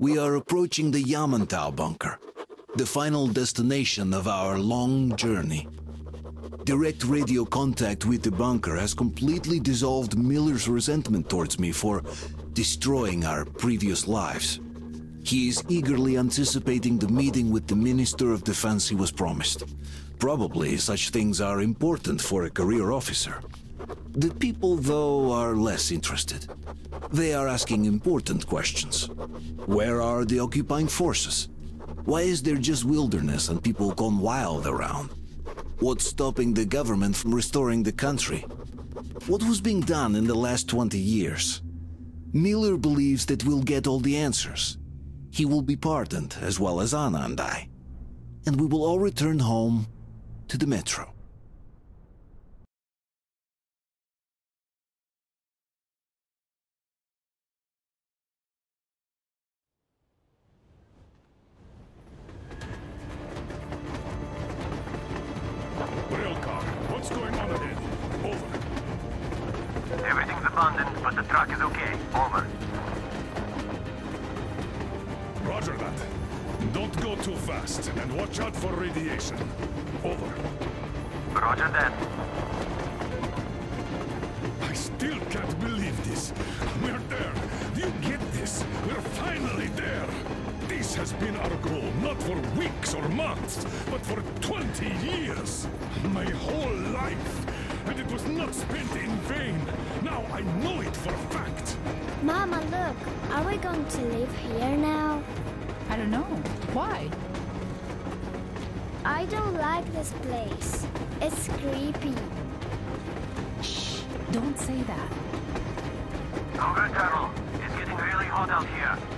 We are approaching the Yamantau bunker, the final destination of our long journey. Direct radio contact with the bunker has completely dissolved Miller's resentment towards me for destroying our previous lives. He is eagerly anticipating the meeting with the Minister of Defense he was promised. Probably such things are important for a career officer. The people, though, are less interested. They are asking important questions. Where are the occupying forces? Why is there just wilderness and people gone wild around? What's stopping the government from restoring the country? What was being done in the last 20 years? Miller believes that we'll get all the answers. He will be pardoned, as well as Anna and I. And we will all return home to the metro. What's going on ahead? Over. Everything's abandoned, but the truck is okay. Over. Roger that. Don't go too fast, and watch out for radiation. Over. Roger that. I still can't believe this. We're there. Do you get this? We're finally there. This has been our goal, not for weeks or months, but for 20 years. My whole life. And it was not spent in vain. Now I know it for a fact. Mama, look. Are we going to live here now? I don't know. Why? I don't like this place. It's creepy. Shh. Don't say that. Over, Colonel. It's getting really hot out here.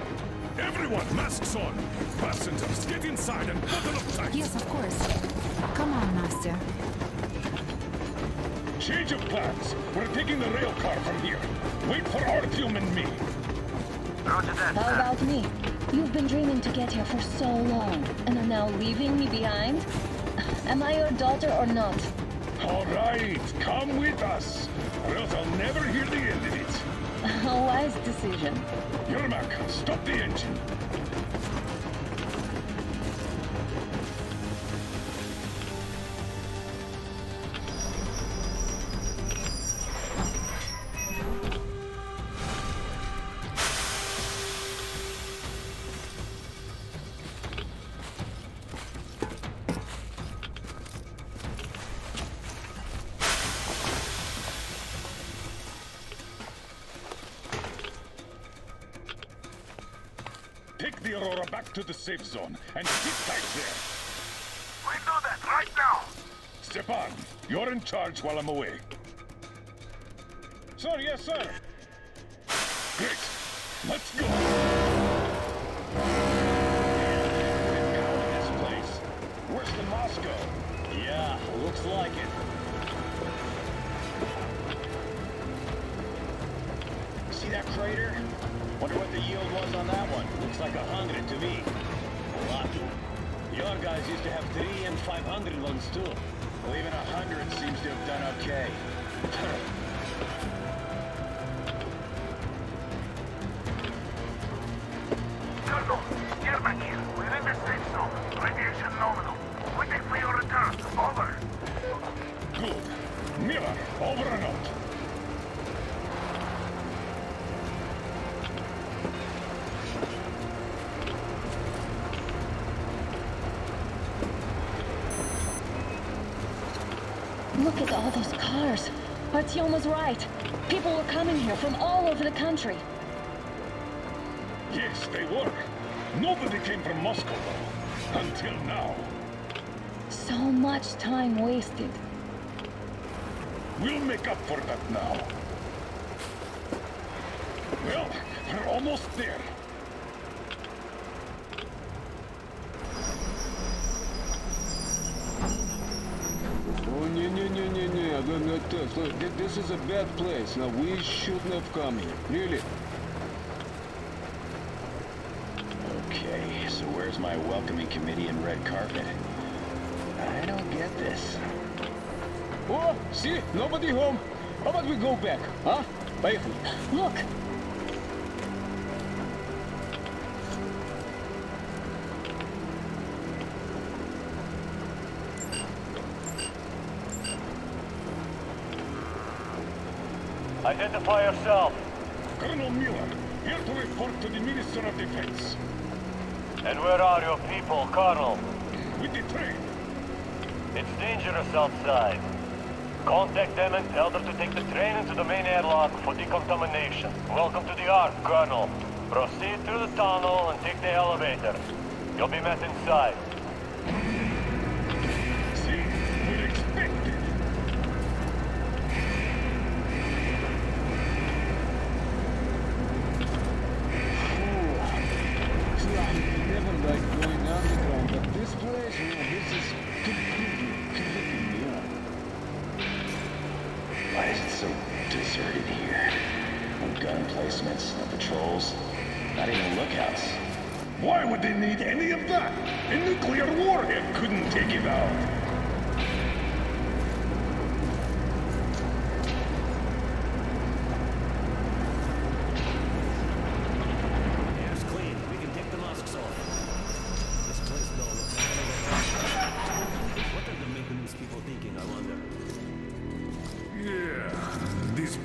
Everyone, masks on. Passengers, get inside and button up tight. Yes, of course. Come on, Master. Change of plans. We're taking the rail car from here. Wait for Artyom and me. Roger that, How about me? You've been dreaming to get here for so long, and are now leaving me behind? Am I your daughter or not? All right, come with us. Or else I'll never hear the end of it. A wise decision. Yermak, stop the engine. And sit tight there. We do that right now. Stepan, you're in charge while I'm away. Sir, yes, sir. Great. Let's go. This place. Worse than Moscow. Yeah, looks like it. See that crater? Wonder what the yield was on that one. Looks like a hundred to me. Lucky. Your guys used to have three and five hundred ones too. Well, even a hundred seems to have done okay. Artyom was right. People were coming here from all over the country. Yes, they were. Nobody came from Moscow, though. Until now. So much time wasted. We'll make up for that now. Well, we're almost there. no, no, Tess, look, thi- this is a bad place. Now, we shouldn't have come here. Really? Okay, so where's my welcoming committee and red carpet? I don't get this. Oh, see? Nobody home. How about we go back, huh? Поехали. Look! Identify yourself. Colonel Miller, here to report to the Minister of Defense. And where are your people, Colonel? With the train. It's dangerous outside. Contact them and tell them to take the train into the main airlock for decontamination. Welcome to the Ark, Colonel. Proceed through the tunnel and take the elevator. You'll be met inside.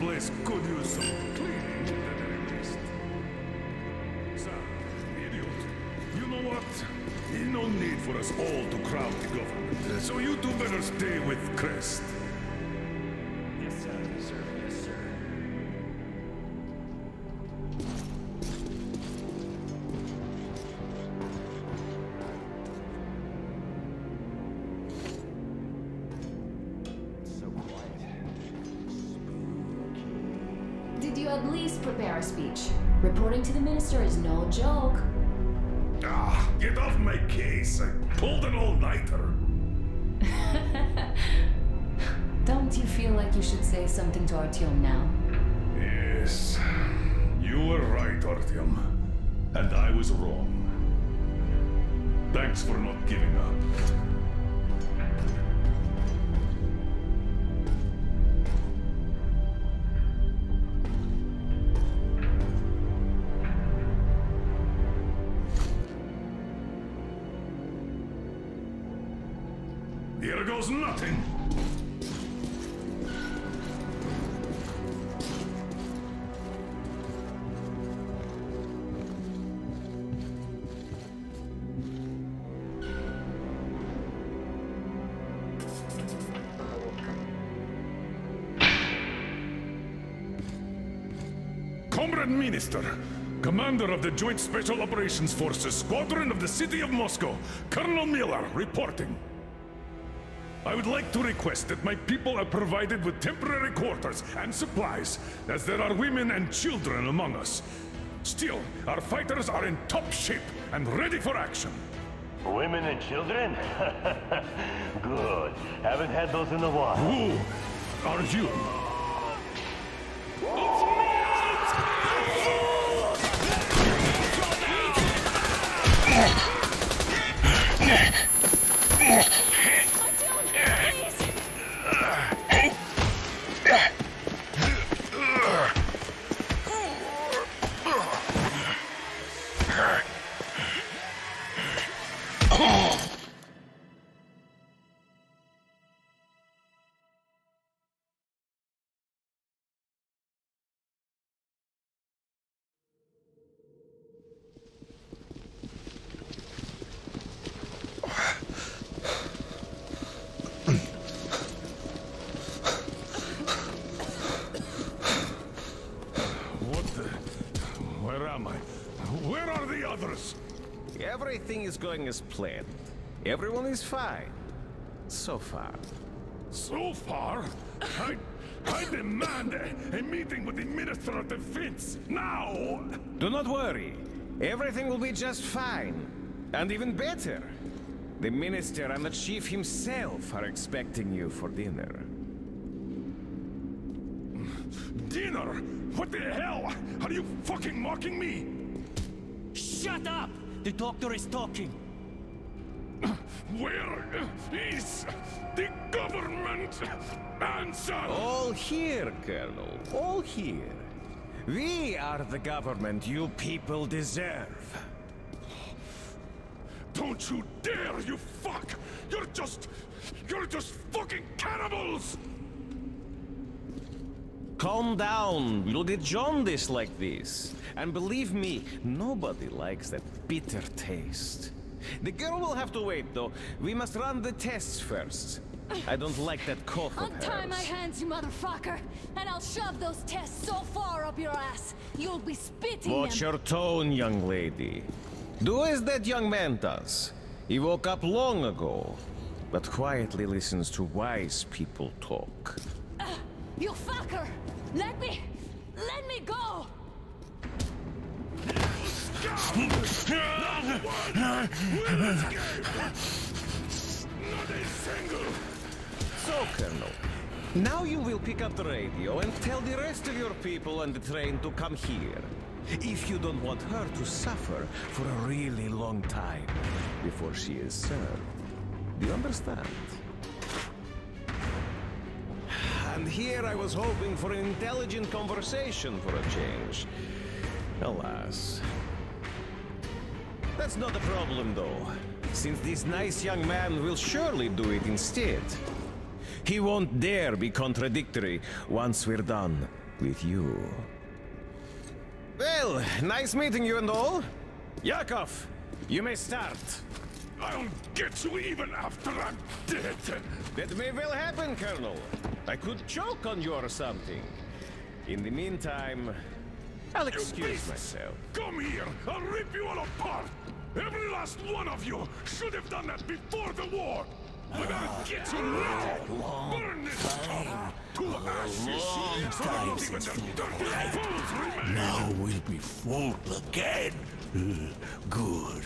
Place could use some cleaning at the very least. Sam, idiot, you know what? There's no need for us all to crowd the government, so you two better stay with Krest. Reporting to the minister is no joke. Ah, get off my case. I pulled an all-nighter. Don't you feel like you should say something to Artyom now? Yes, you were right, Artyom. And I was wrong. Thanks for not giving up. Here goes nothing. Comrade Minister, Commander of the Joint Special Operations Forces, Squadron of the City of Moscow, Colonel Miller, reporting. I would like to request that my people are provided with temporary quarters and supplies, as there are women and children among us. Still, our fighters are in top shape and ready for action. Women and children? Good. Haven't had those in a while. Who are you? Is going as planned. Everyone is fine. So far. So far, I, I demand a, a meeting with the Minister of Defense now. Do not worry. Everything will be just fine. And even better. The Minister and the Chief himself are expecting you for dinner. Dinner? What the hell? Are you fucking mocking me? Shut up! The doctor is talking. Where is the government? Answer! All here, Colonel. All here. We are the government you people deserve. Don't you dare, you fuck! You're just... You're just fucking cannibals! Calm down. You'll get jaundice like this. And believe me, nobody likes that bitter taste. The girl will have to wait, though. We must run the tests first. I don't like that cough of Untie my hands, you motherfucker, and I'll shove those tests so far up your ass, you'll be spitting Watch them. your tone, young lady. Do as that young man does. He woke up long ago, but quietly listens to wise people talk. You fucker! Let me... let me go! So, Colonel, now you will pick up the radio and tell the rest of your people on the train to come here. If you don't want her to suffer for a really long time before she is served. Do you understand? And here I was hoping for an intelligent conversation for a change. Alas. That's not a problem, though, since this nice young man will surely do it instead. He won't dare be contradictory once we're done with you. Well, nice meeting you and all. Yakov, you may start. I'll get you even after I'm dead. That may well happen, Colonel. I could choke on you or something. In the meantime, I'll excuse myself. Come here! I'll rip you all apart! Every last one of you should have done that before the war! But I'll get you ready! Burn this town to ashes! So that not even the dirty fools! Now we'll be fooled again. Good.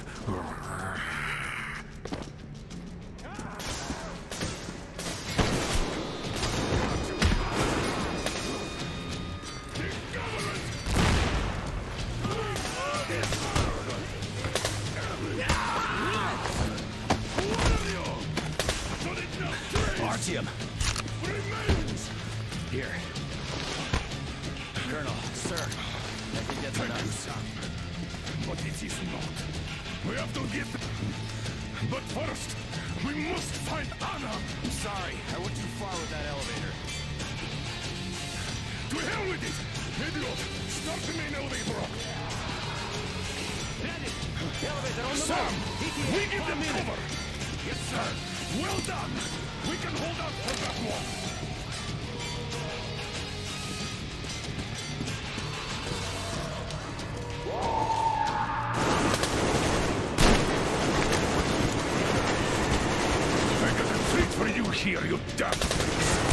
Idiot! The main elevator up! Elevator on the Sam! move. We give them cover! Yes, sir! Well done! We can hold out for that one! I got a treat for you here, you damn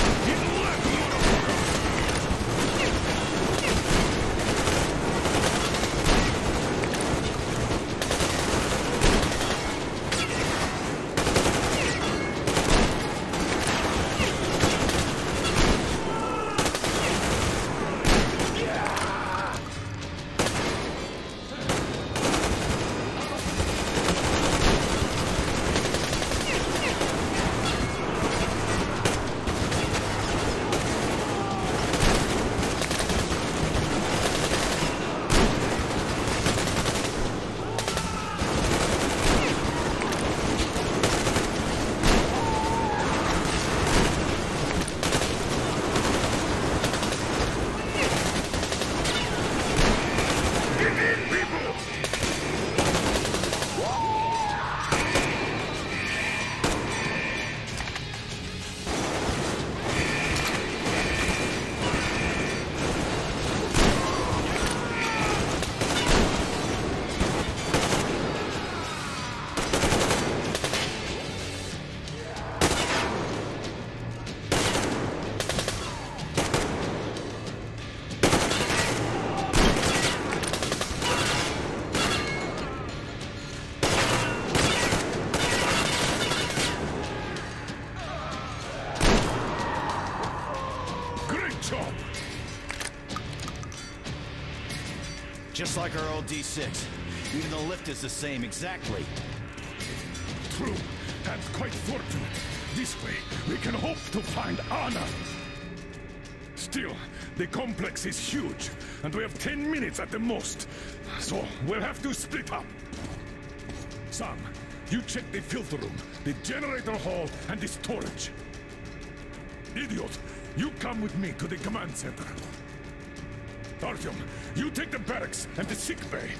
Just like our old D6. Even the lift is the same, exactly. True, and quite fortunate. This way, we can hope to find Anna. Still, the complex is huge, and we have 10 minutes at the most. So, we'll have to split up. Sam, you check the filter room, the generator hall, and the storage. Idiot, you come with me to the command center. Artyom, you take the barracks and the sick bay.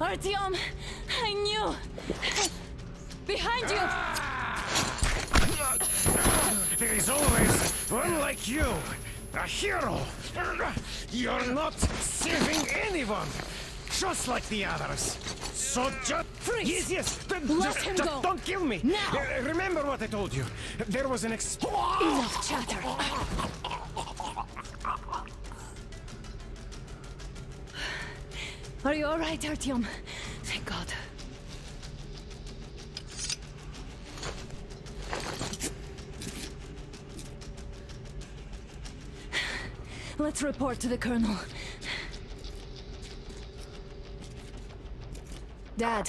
Artyom, I knew. Behind you. There is always one like you, a hero. You're not saving anyone, just like the others. So just Freeze! Yes, yes. Let just, him just go. don't kill me. Now. Uh, remember what I told you. There was an ex. Enough chatter. Are you all right, Artyom? Thank God. Let's report to the colonel. Dad,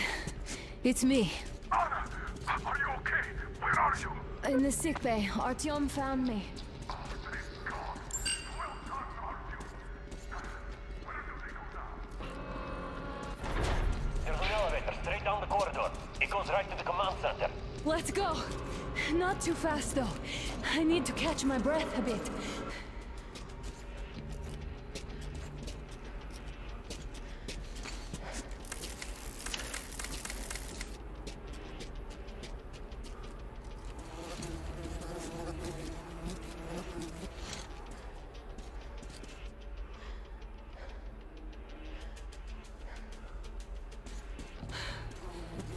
it's me. Anna, are you okay? Where are you? In the sick bay, Artyom found me. There's an elevator straight down the corridor. It goes right to the command center. Let's go. Not too fast, though. I need to catch my breath a bit.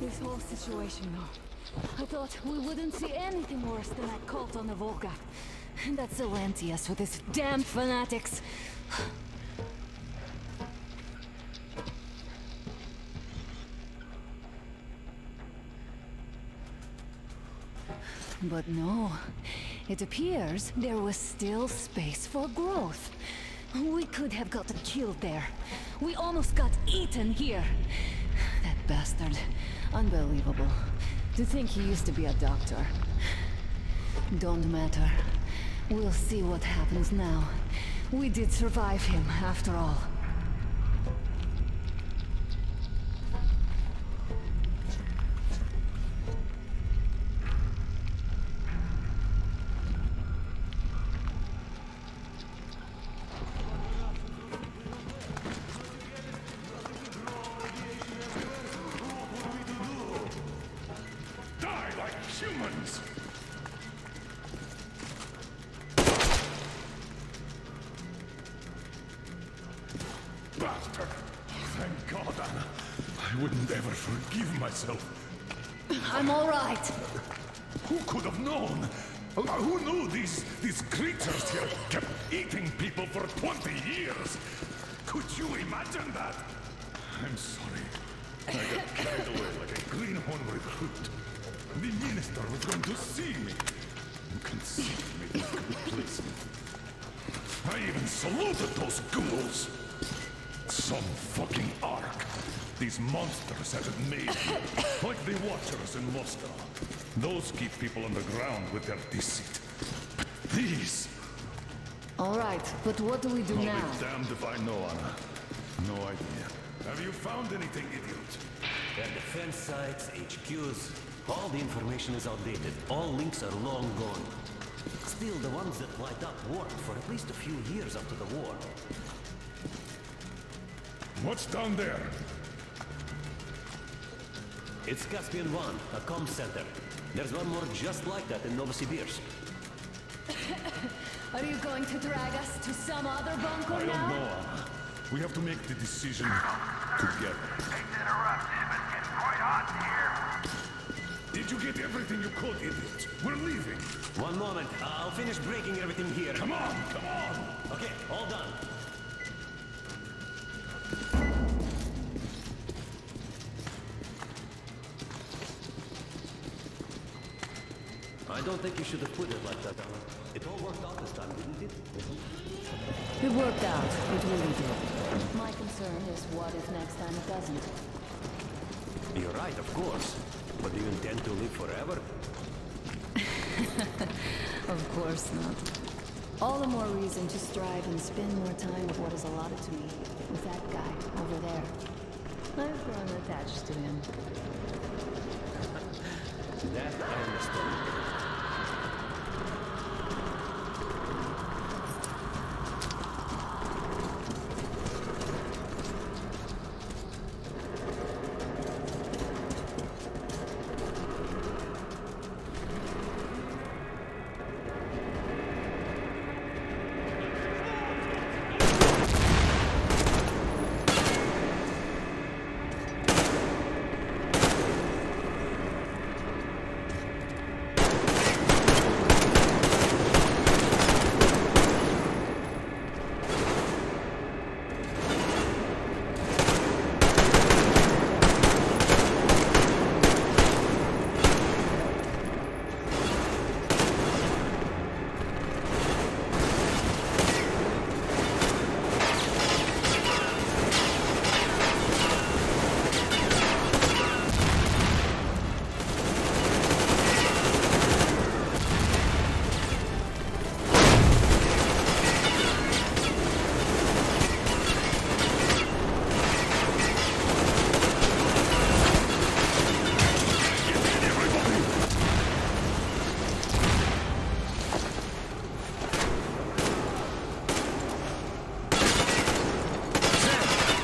This whole situation, though. I thought we wouldn't see anything worse that cult on the Volga. And that's Silantius with his damn fanatics. But no, it appears there was still space for growth. We could have gotten killed there. We almost got eaten here. That bastard. Unbelievable. To think he used to be a doctor. Don't matter. We'll see what happens now. We did survive him, after all. Greenhorn recruit. The minister was going to see me. You conceived me good. I even saluted those ghouls. Some fucking ark. These monsters have it made here, like the Watchers in Moscow. Those keep people on the ground with their deceit. But these... All right, but what do we do I'll now? damned if I know, Anna. No idea. Have you found anything, idiot? Their defense sites, HQs, all the information is outdated. All links are long gone. Still, the ones that light up worked for at least a few years after the war. What's down there? It's Caspian 1, a comm center. There's one more just like that in Novosibirsk. Are you going to drag us to some other bunker I don't now? know, We have to make the decision together. Did you get everything you could, idiot? We're leaving. One moment, uh, I'll finish breaking everything here. Come on, come on! Okay, all done. I don't think you should have put it like that, Alan. It all worked out this time, didn't it? It worked out. It really did. My concern is what if next time it doesn't? You're right, of course. But do you intend to live forever? Of course not. All the more reason to strive and spend more time with what is allotted to me. With that guy over there. I've grown attached to him. That I understand.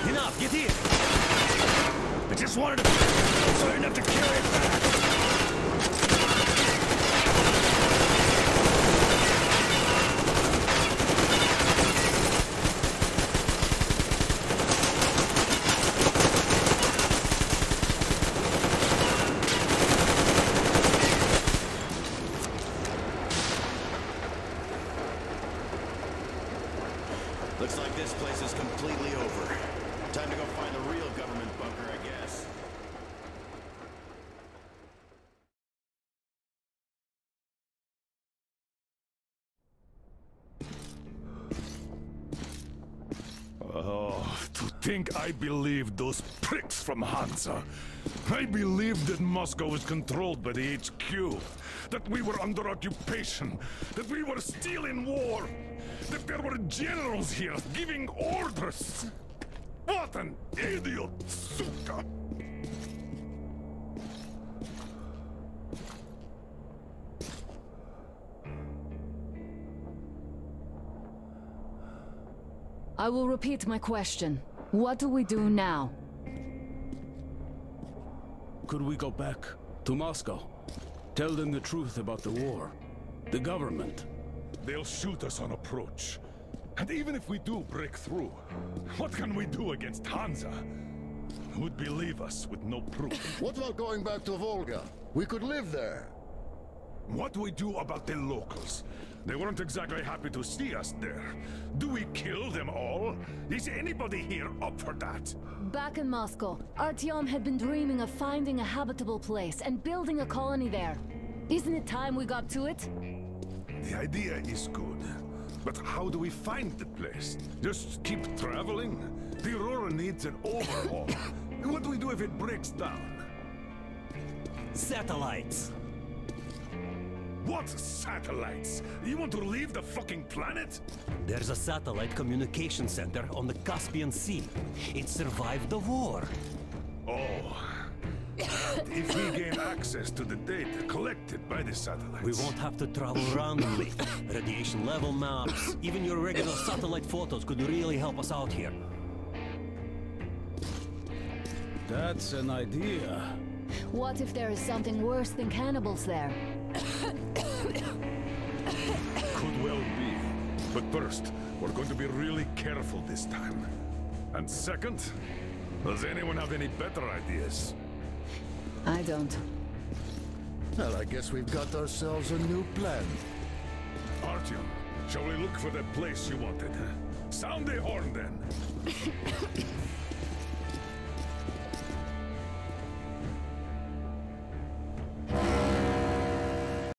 Enough, get here! I just wanted to... so I didn't have to carry it back! Looks like this place is completely over. Time to go find the real government bunker, I guess. Oh, to think I believed those pricks from Hansa. I believed that Moscow was controlled by the HQ, that we were under occupation, that we were still in war, that there were generals here giving orders. What an idiot, suka! I will repeat my question. What do we do now? Could we go back to Moscow? Tell them the truth about the war. The government. They'll shoot us on approach. And even if we do break through, what can we do against Hansa? Who'd believe us with no proof? What about going back to Volga? We could live there. What do we do about the locals? They weren't exactly happy to see us there. Do we kill them all? Is anybody here up for that? Back in Moscow, Artyom had been dreaming of finding a habitable place and building a colony there. Isn't it time we got to it? The idea is good. But how do we find the place? Just keep traveling? The Aurora needs an overhaul. what do we do if it breaks down? Satellites! What satellites? You want to leave the fucking planet? There's a satellite communication center on the Caspian Sea. It survived the war. Oh. And if we gain access to the data collected by the satellites... We won't have to travel randomly. Radiation level maps, even your regular satellite photos could really help us out here. That's an idea. What if there is something worse than cannibals there? First, we're going to be really careful this time. And second, does anyone have any better ideas? I don't. Well, I guess we've got ourselves a new plan. Artyom, shall we look for the place you wanted? Sound the horn then.